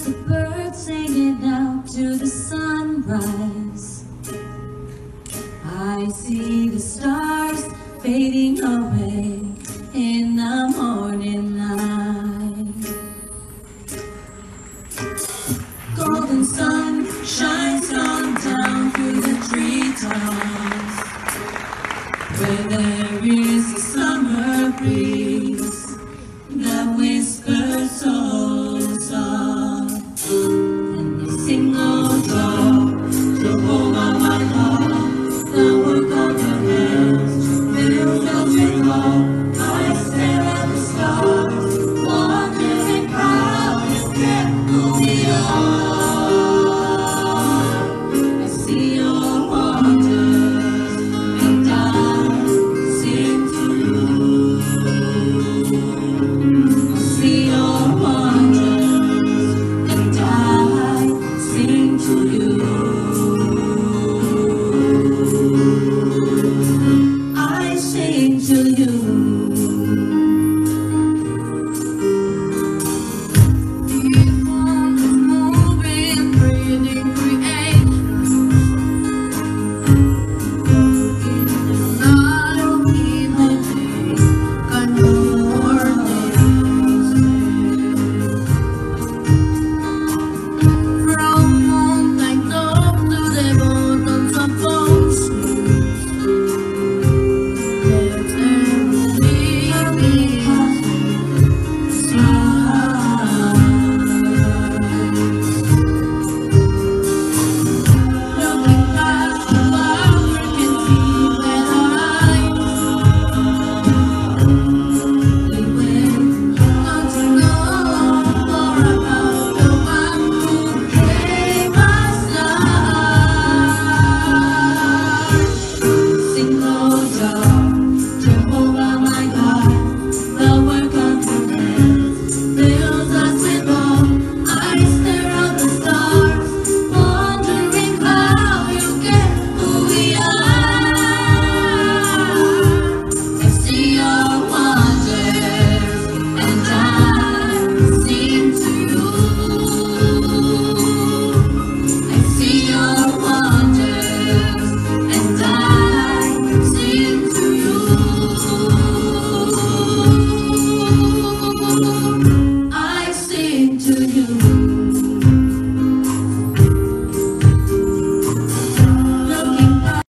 the birds singing out to the sunrise. I see the stars fading away in the morning light. Golden sun shines on down through the treetops. Where there is a summer breeze that whispers